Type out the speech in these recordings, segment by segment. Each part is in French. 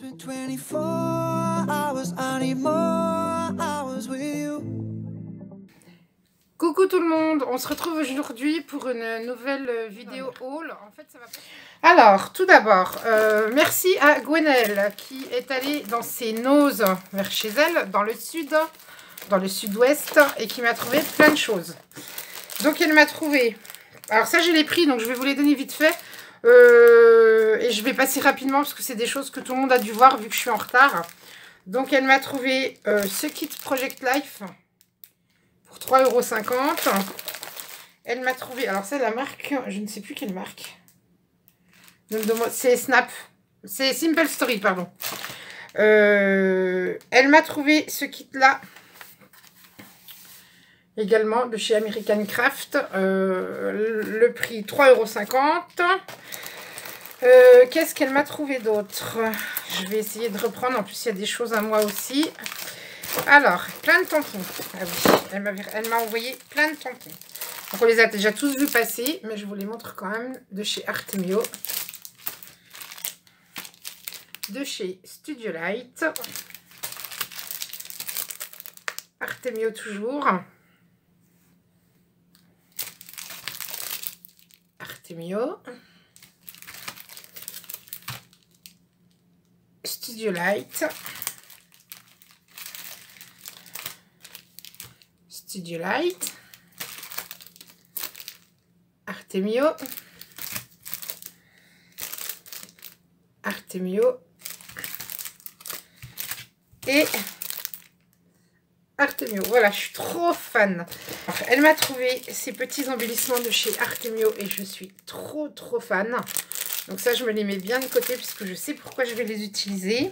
been 24 hours, I need more hours with you. Coucou tout le monde, on se retrouve aujourd'hui pour une nouvelle vidéo haul. En fait, ça va pas... Alors, tout d'abord, euh, merci à Gwenelle qui est allée dans ses noses vers chez elle, dans le sud, dans le sud-ouest, et qui m'a trouvé plein de choses. Donc, elle m'a trouvé... Alors ça, je l'ai pris, donc je vais vous les donner vite fait. Euh, et je vais passer rapidement parce que c'est des choses que tout le monde a dû voir vu que je suis en retard. Donc, elle m'a trouvé euh, ce kit Project Life pour 3,50€. Elle m'a trouvé, alors c'est la marque, je ne sais plus quelle marque. C'est Snap. C'est Simple Story, pardon. Euh, elle m'a trouvé ce kit-là. Également de chez American Craft. Euh, le prix 3,50€. Euh, Qu'est-ce qu'elle m'a trouvé d'autre Je vais essayer de reprendre. En plus, il y a des choses à moi aussi. Alors, plein de tampons. Ah oui, elle m'a envoyé plein de tampons. Donc, on les a déjà tous vus passer, mais je vous les montre quand même de chez Artemio. De chez Studio Light. Artemio toujours. Artemio. Studio Light. Studio Light. Artemio. Artemio. Et Artemio. Voilà, je suis trop fan. Elle m'a trouvé ces petits embellissements de chez Artemio et je suis trop trop fan. Donc ça, je me les mets bien de côté puisque je sais pourquoi je vais les utiliser.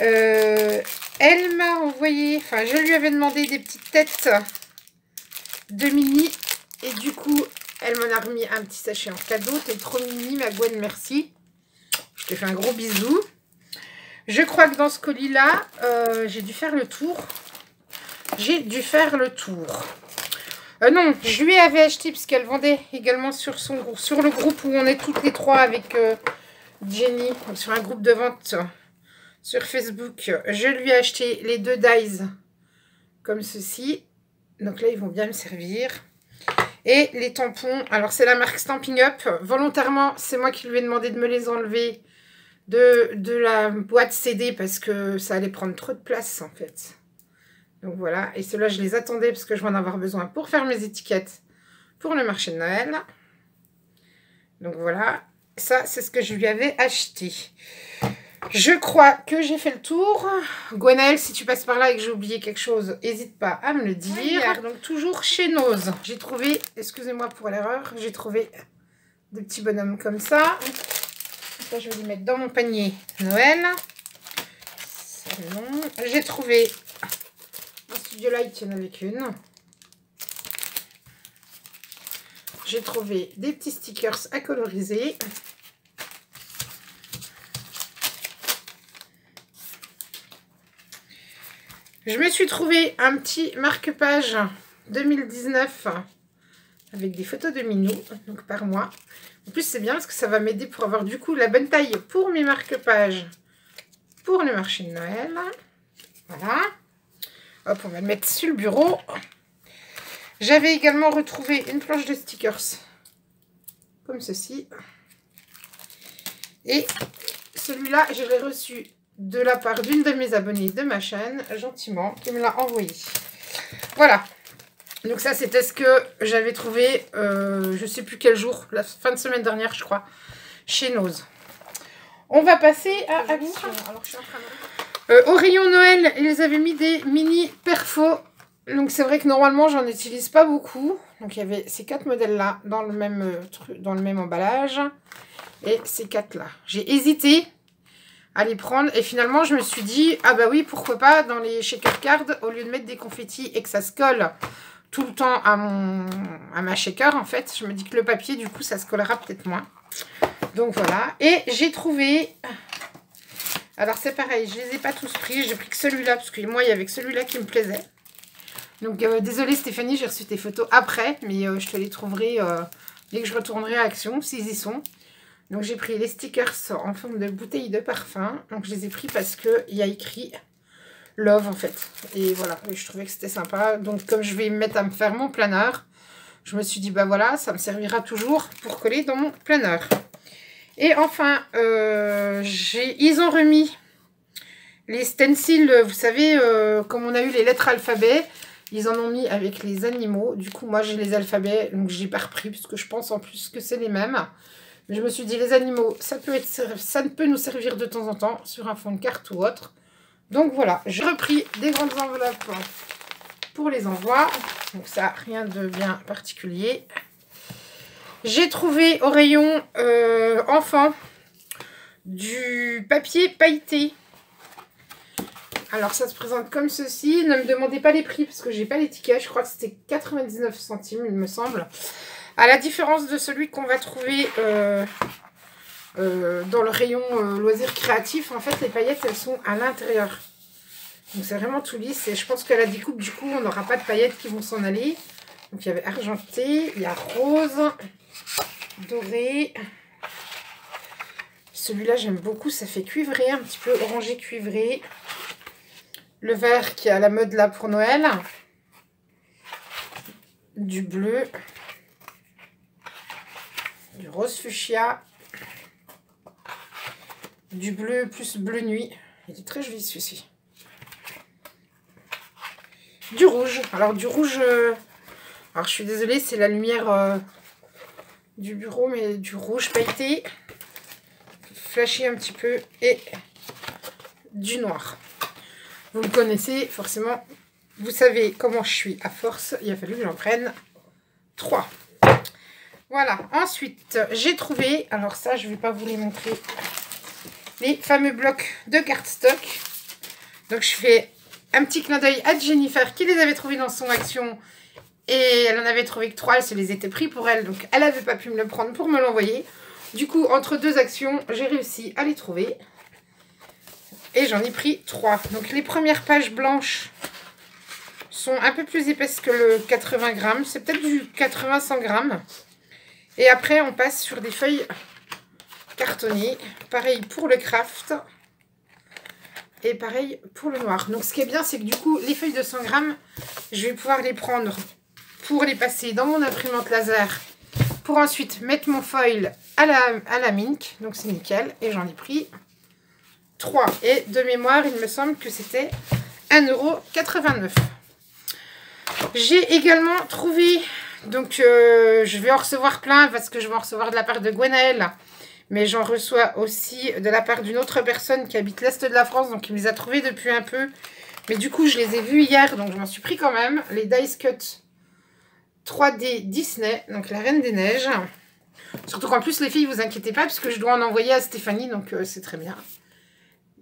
Euh, elle m'a envoyé, enfin je lui avais demandé des petites têtes de mini et du coup elle m'en a remis un petit sachet en cadeau. T'es trop mini ma Gwen, merci. Je te fais un gros bisou. Je crois que dans ce colis là, euh, j'ai dû faire le tour. J'ai dû faire le tour. Euh, non, je lui avais acheté puisqu'elle vendait également sur, son, sur le groupe où on est toutes les trois avec euh, Jenny, sur un groupe de vente sur Facebook. Je lui ai acheté les deux dies comme ceci. Donc là, ils vont bien me servir. Et les tampons, alors c'est la marque Stamping Up. Volontairement, c'est moi qui lui ai demandé de me les enlever de, de la boîte CD parce que ça allait prendre trop de place en fait. Donc voilà, et ceux-là, je les attendais parce que je vais en avoir besoin pour faire mes étiquettes pour le marché de Noël. Donc voilà, ça, c'est ce que je lui avais acheté. Je crois que j'ai fait le tour. Gwenaëlle, si tu passes par là et que j'ai oublié quelque chose, n'hésite pas à me le dire. Donc toujours chez Nose, j'ai trouvé, excusez-moi pour l'erreur, j'ai trouvé des petits bonhommes comme ça. Ça, je vais les mettre dans mon panier Noël. J'ai trouvé Studio Light, il n'y en avait qu'une. J'ai trouvé des petits stickers à coloriser. Je me suis trouvé un petit marque-page 2019 avec des photos de Minou, donc par mois. En plus, c'est bien parce que ça va m'aider pour avoir du coup la bonne taille pour mes marque-pages pour le marché de Noël. Voilà. Hop, on va le mettre sur le bureau. J'avais également retrouvé une planche de stickers. Comme ceci. Et celui-là, je l'ai reçu de la part d'une de mes abonnées de ma chaîne, gentiment, qui me l'a envoyé. Voilà. Donc ça, c'était ce que j'avais trouvé, euh, je ne sais plus quel jour, la fin de semaine dernière, je crois, chez Nose. On va passer à Action. Alors, je suis en train de... Euh, au rayon Noël, ils avaient mis des mini perfos. Donc c'est vrai que normalement, j'en utilise pas beaucoup. Donc il y avait ces quatre le même, euh, dans le même emballage. Et ces quatre-là. J'ai hésité à les prendre. Et finalement, je me suis dit, ah bah oui, pourquoi pas, dans les shaker cards, au lieu de mettre des confettis et que ça se colle tout le temps à, mon, à ma shaker, en fait, je me dis que le papier, du coup, ça se collera peut-être moins. Donc voilà. Et j'ai trouvé alors c'est pareil, je ne les ai pas tous pris. J'ai pris que celui-là, parce que moi, il y avait celui-là qui me plaisait. Donc euh, désolée Stéphanie, j'ai reçu tes photos après, mais euh, je te les trouverai euh, dès que je retournerai à Action, s'ils y sont. Donc j'ai pris les stickers en forme de bouteille de parfum. Donc je les ai pris parce qu'il y a écrit Love en fait. Et voilà, je trouvais que c'était sympa. Donc comme je vais me mettre à me faire mon planeur, je me suis dit bah voilà, ça me servira toujours pour coller dans mon planeur. Et enfin, euh, ils ont remis les stencils, vous savez, euh, comme on a eu les lettres alphabet, ils en ont mis avec les animaux. Du coup, moi, j'ai les alphabets, donc j'ai pas repris, puisque je pense en plus que c'est les mêmes. Mais je me suis dit, les animaux, ça peut, être, ça peut nous servir de temps en temps sur un fond de carte ou autre. Donc voilà, j'ai repris des grandes enveloppes pour les envois. Donc ça, rien de bien particulier. J'ai trouvé au rayon euh, enfant du papier pailleté. Alors ça se présente comme ceci. Ne me demandez pas les prix parce que j'ai pas l'étiquette. Je crois que c'était 99 centimes il me semble. À la différence de celui qu'on va trouver euh, euh, dans le rayon loisirs créatifs, en fait les paillettes elles sont à l'intérieur. Donc c'est vraiment tout lisse et je pense qu'à la découpe du coup on n'aura pas de paillettes qui vont s'en aller. Donc il y avait argenté, il y a rose, doré. Celui-là j'aime beaucoup, ça fait cuivré, un petit peu orangé cuivré. Le vert qui est à la mode là pour Noël. Du bleu. Du rose fuchsia. Du bleu plus bleu nuit. Il est très joli celui-ci du rouge. Alors du rouge, euh, alors je suis désolée, c'est la lumière euh, du bureau, mais du rouge pailleté, flashy un petit peu, et du noir. Vous le connaissez forcément, vous savez comment je suis à force, il a fallu que j'en prenne trois. Voilà, ensuite j'ai trouvé, alors ça je ne vais pas vous les montrer, les fameux blocs de cardstock. Donc je fais un petit clin d'œil à Jennifer qui les avait trouvés dans son action. Et elle en avait trouvé que trois, elle se les était pris pour elle. Donc elle n'avait pas pu me le prendre pour me l'envoyer. Du coup, entre deux actions, j'ai réussi à les trouver. Et j'en ai pris trois. Donc les premières pages blanches sont un peu plus épaisses que le 80 grammes. C'est peut-être du 80-100 grammes. Et après, on passe sur des feuilles cartonnées. Pareil pour le craft. Et pareil pour le noir. Donc ce qui est bien, c'est que du coup, les feuilles de 100 grammes, je vais pouvoir les prendre pour les passer dans mon imprimante laser. Pour ensuite mettre mon foil à la, à la mink. Donc c'est nickel. Et j'en ai pris 3. Et de mémoire, il me semble que c'était 1,89€. J'ai également trouvé, donc euh, je vais en recevoir plein parce que je vais en recevoir de la part de Gwenaëlle mais j'en reçois aussi de la part d'une autre personne qui habite l'Est de la France, donc il me les a trouvés depuis un peu. Mais du coup, je les ai vus hier, donc je m'en suis pris quand même. Les Dice Cut 3D Disney, donc la Reine des Neiges. Surtout qu'en plus, les filles, vous inquiétez pas, puisque je dois en envoyer à Stéphanie, donc euh, c'est très bien.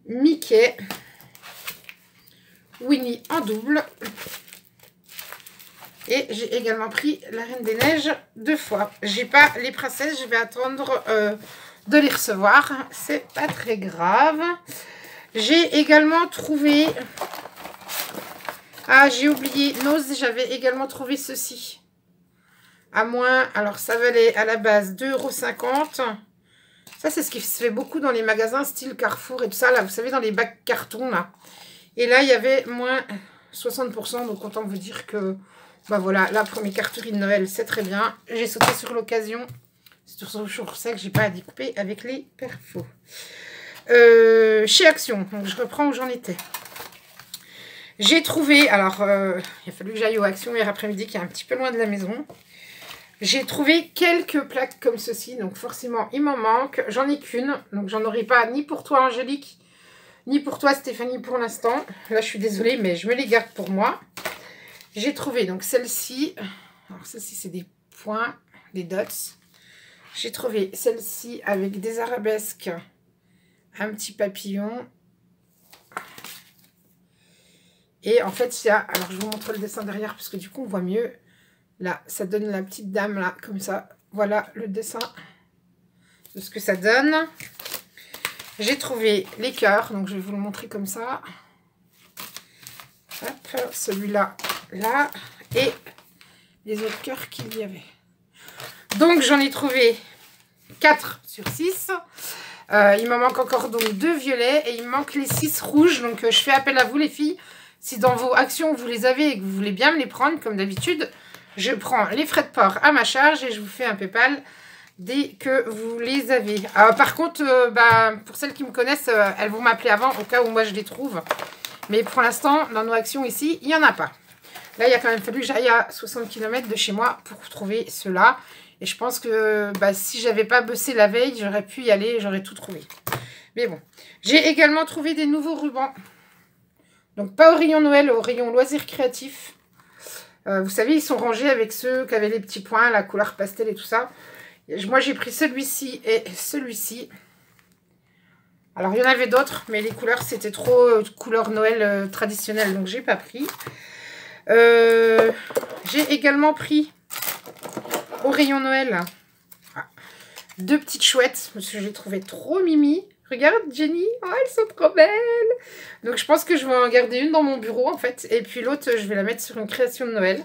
Mickey. Winnie en double. Et j'ai également pris la Reine des Neiges deux fois. J'ai pas les princesses, je vais attendre euh, de les recevoir. C'est pas très grave. J'ai également trouvé... Ah, j'ai oublié. Nose, j'avais également trouvé ceci. À moins... Alors, ça valait à la base 2,50€. Ça, c'est ce qui se fait beaucoup dans les magasins style Carrefour et tout ça. Là, vous savez, dans les bacs carton, là. Et là, il y avait moins 60%. Donc, autant vous dire que... Bah voilà, la première cartoucherie de Noël, c'est très bien. J'ai sauté sur l'occasion. C'est toujours ça que j'ai pas à découper avec les perfos. Euh, chez Action, donc je reprends où j'en étais. J'ai trouvé, alors euh, il a fallu que j'aille aux Action hier après-midi qui est un petit peu loin de la maison. J'ai trouvé quelques plaques comme ceci, donc forcément il m'en manque. J'en ai qu'une, donc j'en aurai pas ni pour toi Angélique, ni pour toi Stéphanie pour l'instant. Là je suis désolée mais je me les garde pour moi. J'ai trouvé donc celle-ci, alors celle-ci c'est des points, des dots. J'ai trouvé celle-ci avec des arabesques, un petit papillon. Et en fait, il y a... Alors, je vous montre le dessin derrière parce que du coup, on voit mieux. Là, ça donne la petite dame là, comme ça. Voilà le dessin de ce que ça donne. J'ai trouvé les cœurs, donc je vais vous le montrer comme ça. celui-là, là, et les autres cœurs qu'il y avait. Donc, j'en ai trouvé 4 sur 6. Euh, il me manque encore donc deux violets et il me manque les 6 rouges. Donc euh, je fais appel à vous les filles. Si dans vos actions vous les avez et que vous voulez bien me les prendre comme d'habitude, je prends les frais de port à ma charge et je vous fais un Paypal dès que vous les avez. Euh, par contre, bah, pour celles qui me connaissent, elles vont m'appeler avant au cas où moi je les trouve. Mais pour l'instant, dans nos actions ici, il n'y en a pas. Là, il a quand même fallu que j'aille à 60 km de chez moi pour trouver cela. Et je pense que bah, si j'avais pas bossé la veille, j'aurais pu y aller, j'aurais tout trouvé. Mais bon. J'ai également trouvé des nouveaux rubans. Donc pas au rayon Noël, au rayon loisirs créatifs. Euh, vous savez, ils sont rangés avec ceux qui avaient les petits points, la couleur pastel et tout ça. Moi, j'ai pris celui-ci et celui-ci. Alors, il y en avait d'autres, mais les couleurs, c'était trop euh, couleur Noël euh, traditionnelle, donc j'ai pas pris. j'ai également pris au rayon Noël. Ah. Deux petites chouettes, parce que je les trouvais trop mimi. Regarde Jenny, oh, elles sont trop belles Donc je pense que je vais en garder une dans mon bureau en fait. Et puis l'autre, je vais la mettre sur une création de Noël.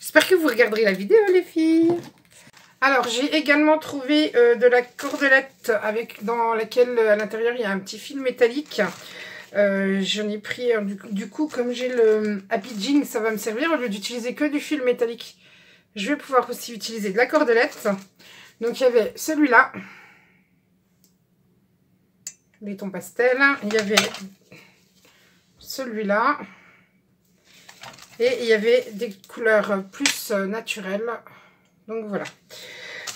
J'espère que vous regarderez la vidéo les filles alors, j'ai également trouvé euh, de la cordelette avec, dans laquelle, à l'intérieur, il y a un petit fil métallique. Euh, J'en ai pris, euh, du, du, coup, comme j'ai le Happy Jean, ça va me servir. Au lieu d'utiliser que du fil métallique, je vais pouvoir aussi utiliser de la cordelette. Donc, il y avait celui-là. Béton pastel. Il y avait celui-là. Et il y avait des couleurs plus naturelles. Donc, voilà.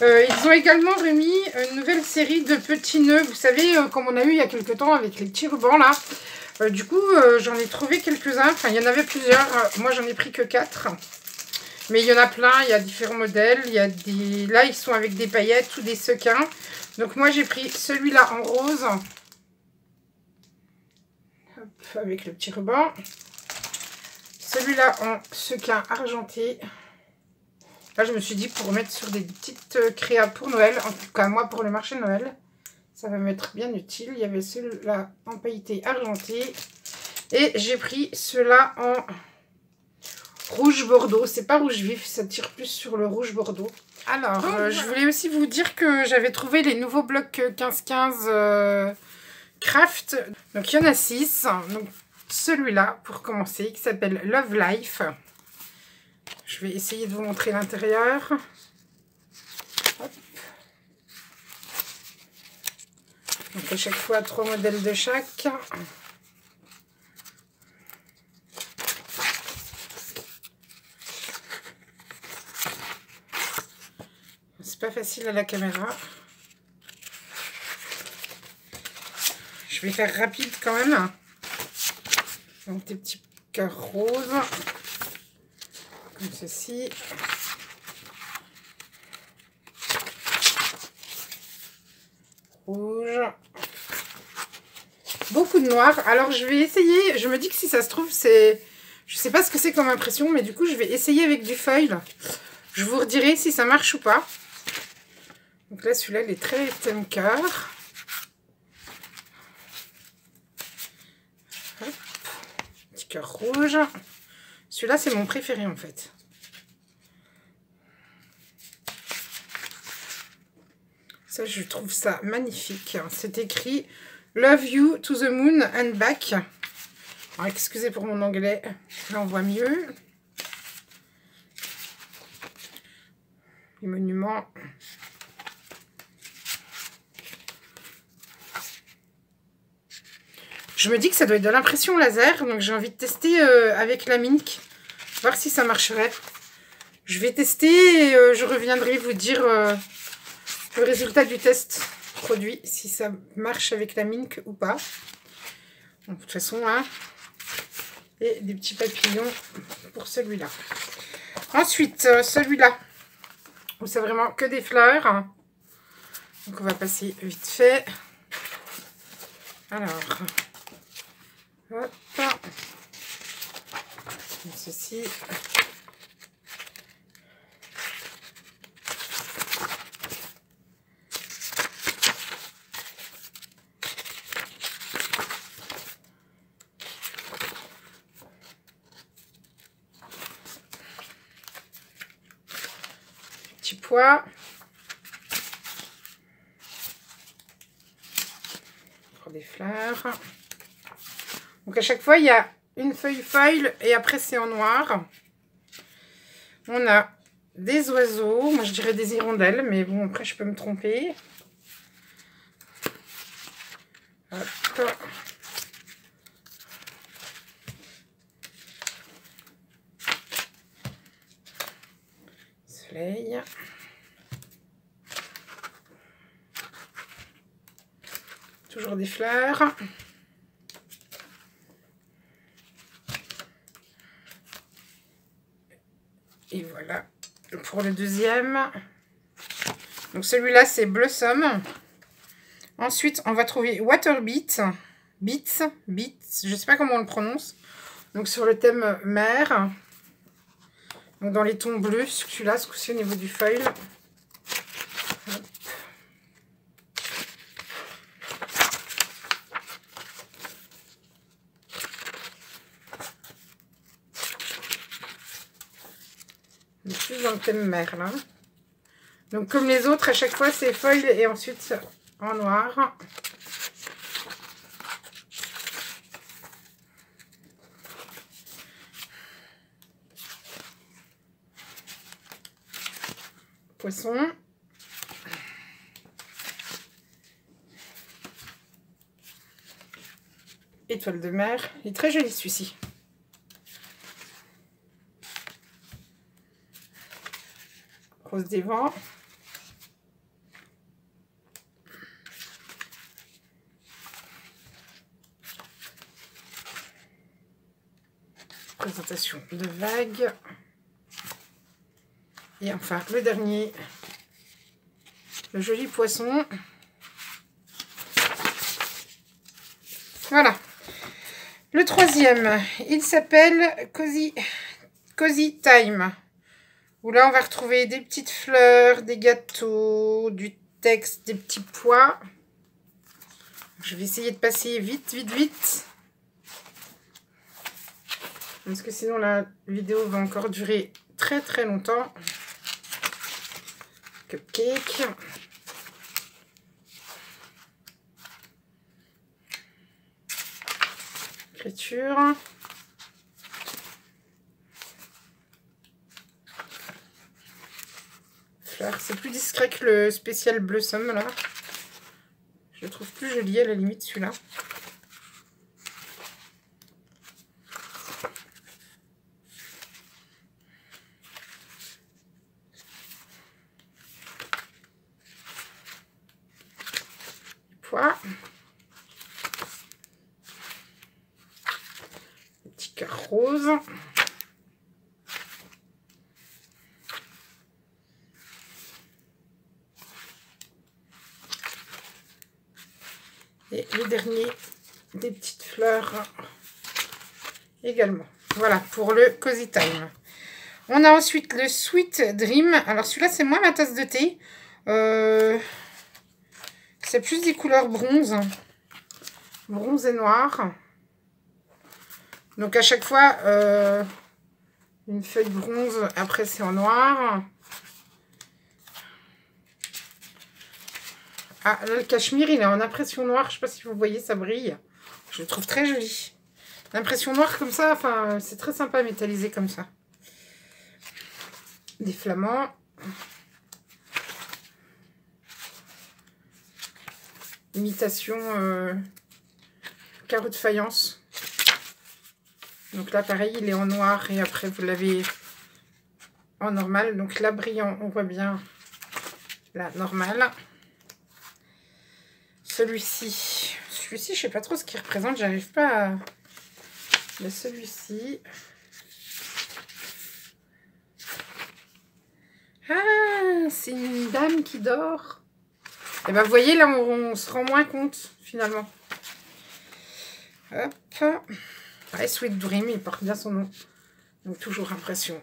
Euh, ils ont également remis une nouvelle série de petits nœuds. Vous savez, euh, comme on a eu il y a quelques temps avec les petits rubans là. Euh, du coup, j'en ai trouvé quelques-uns. Enfin, il y en avait plusieurs. moi, j'en ai pris que 4. Mais il y en a plein, il y a différents modèles. Il y a des... Là, ils sont avec des paillettes ou des sequins. Donc moi, j'ai pris celui-là en rose. Avec le petit ruban. Celui-là en sequin argenté. Là, je me suis dit pour mettre sur des petites euh, créas pour Noël. En tout cas, moi, pour le marché de Noël. Ça va m'être bien utile. Il y avait celui-là en pailleté argenté. Et j'ai pris ceux-là en rouge bordeaux. C'est pas rouge vif, ça tire plus sur le rouge bordeaux. Alors, euh, je voulais aussi vous dire que j'avais trouvé les nouveaux blocs 15-15 euh, Craft. Donc, il y en a 6. Donc, celui-là, pour commencer, qui s'appelle Love Life. Je vais essayer de vous montrer l'intérieur. Donc, à chaque fois, trois modèles de chaque. pas facile à la caméra. Je vais faire rapide quand même. Donc des petits cœurs roses. Comme ceci. Rouge. Beaucoup de noir. Alors je vais essayer. Je me dis que si ça se trouve, c'est... Je sais pas ce que c'est comme impression, mais du coup, je vais essayer avec du foil. Je vous redirai si ça marche ou pas. Donc là, celui-là, il est très thème cœur. Cœur rouge. Celui-là, c'est mon préféré en fait. Ça, je trouve ça magnifique. C'est écrit Love you to the moon and back. Excusez pour mon anglais, là on voit mieux. Les monuments Je me dis que ça doit être de l'impression laser, donc j'ai envie de tester euh, avec la Mink, voir si ça marcherait. Je vais tester et euh, je reviendrai vous dire euh, le résultat du test produit, si ça marche avec la Mink ou pas. de toute façon, hein, et des petits papillons pour celui-là. Ensuite, celui-là, où c'est vraiment que des fleurs. Donc on va passer vite fait. Alors, Hop. Comme ceci. Petit pois. Encore des fleurs. Donc à chaque fois, il y a une feuille foil et après c'est en noir. On a des oiseaux, moi je dirais des hirondelles, mais bon après je peux me tromper. Hop. Soleil. Toujours des fleurs. Et voilà pour le deuxième. Donc celui-là, c'est Blossom. Ensuite, on va trouver Water Beat. Beats, Beats, je sais pas comment on le prononce. Donc sur le thème mer. Donc dans les tons bleus, celui-là, ce coup-ci au niveau du foil. Plus dans le thème mer là. Donc comme les autres, à chaque fois c'est foil et ensuite en noir. Poisson. Étoile de mer. Il est très joli celui-ci. Rose des vents. Présentation de vagues. Et enfin, le dernier, le joli poisson. Voilà. Le troisième, il s'appelle Cozy, Cozy Time où là on va retrouver des petites fleurs, des gâteaux, du texte, des petits pois. Je vais essayer de passer vite, vite, vite. Parce que sinon la vidéo va encore durer très très longtemps. Cupcake. Écriture. C'est plus discret que le spécial Blossom, là. Je le trouve plus joli, à la limite, celui-là. Pois. Petit cœur rose. Et le dernier, des petites fleurs également. Voilà, pour le Cozy Time. On a ensuite le Sweet Dream. Alors celui-là, c'est moins ma tasse de thé. Euh, c'est plus des couleurs bronze. Bronze et noir. Donc à chaque fois, euh, une feuille bronze. Après, c'est en noir. Ah, là, le cachemire, il est en impression noire. Je ne sais pas si vous voyez, ça brille. Je le trouve très joli. L'impression noire comme ça, enfin, c'est très sympa métallisé comme ça. Des flamants. Imitation euh, carreau de faïence. Donc là, pareil, il est en noir et après, vous l'avez en normal. Donc là, brillant, on voit bien la normale. Celui-ci, celui-ci, je sais pas trop ce qu'il représente, j'arrive pas à... Mais celui-ci... Ah, c'est une dame qui dort. Et eh ben, vous voyez, là, on, se rend moins compte, finalement. Hop. Ouais, Sweet Dream, il porte bien son nom. Donc, toujours impression.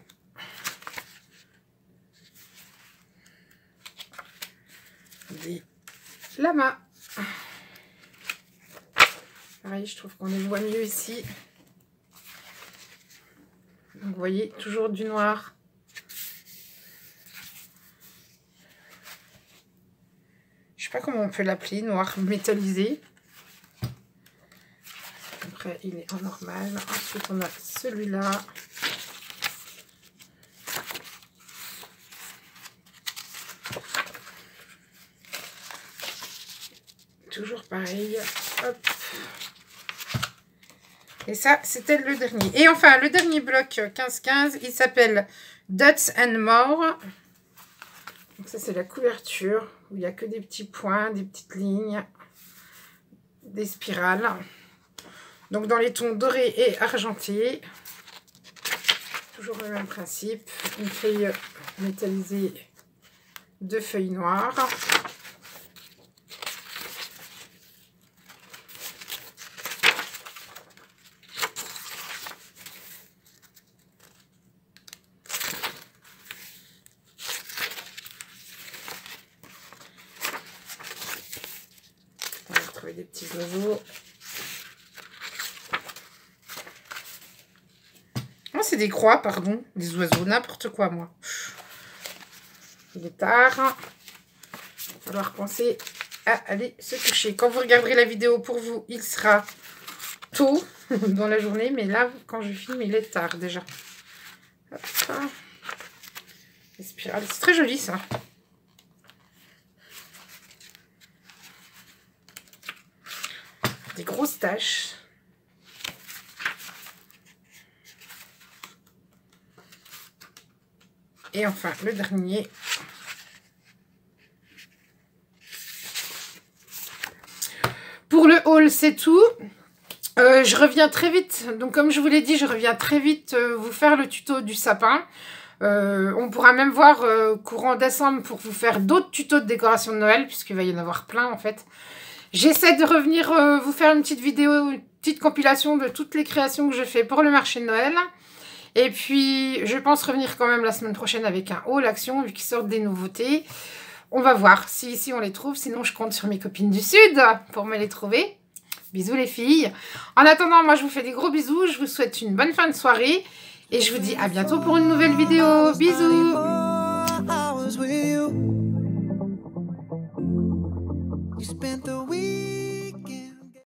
Des lamas. Pareil, je trouve qu'on les voit mieux ici. Donc, vous voyez, toujours du noir. Je sais pas comment on peut l'appeler, noir métallisé. Après, il est en normal. Ensuite, on a celui-là. Toujours pareil. Hop. Et ça, c'était le dernier. Et enfin, le dernier bloc 15-15, il s'appelle Dots and More. Donc ça, c'est la couverture, où il n'y a que des petits points, des petites lignes, des spirales. Donc dans les tons dorés et argentés. Toujours le même principe. Une feuille métallisée de feuilles noires. des petits oiseaux. Oh, c'est des croix, pardon. Des oiseaux, n'importe quoi, moi. Il est tard. Il va penser à aller se coucher. Quand vous regarderez la vidéo pour vous, il sera tôt dans la journée. Mais là, quand je filme, il est tard déjà. C'est très joli, ça. des grosses taches. Et enfin, le dernier. Pour le haul, c'est tout. Euh, je reviens très vite. Donc, comme je vous l'ai dit, je reviens très vite euh, vous faire le tuto du sapin. Euh, on pourra même voir courant décembre pour vous faire d'autres tutos de décoration de Noël, puisqu'il va y en avoir plein, en fait. J'essaie de revenir vous faire une petite vidéo, une petite compilation de toutes les créations que je fais pour le marché de Noël. Et puis, je pense revenir quand même la semaine prochaine avec un haul l'action vu qu'ils sortent des nouveautés. On va voir si, si on les trouve. Sinon, je compte sur mes copines du Sud pour me les trouver. Bisous les filles. En attendant, moi, je vous fais des gros bisous. Je vous souhaite une bonne fin de soirée. Et je vous dis à bientôt pour une nouvelle vidéo. Bisous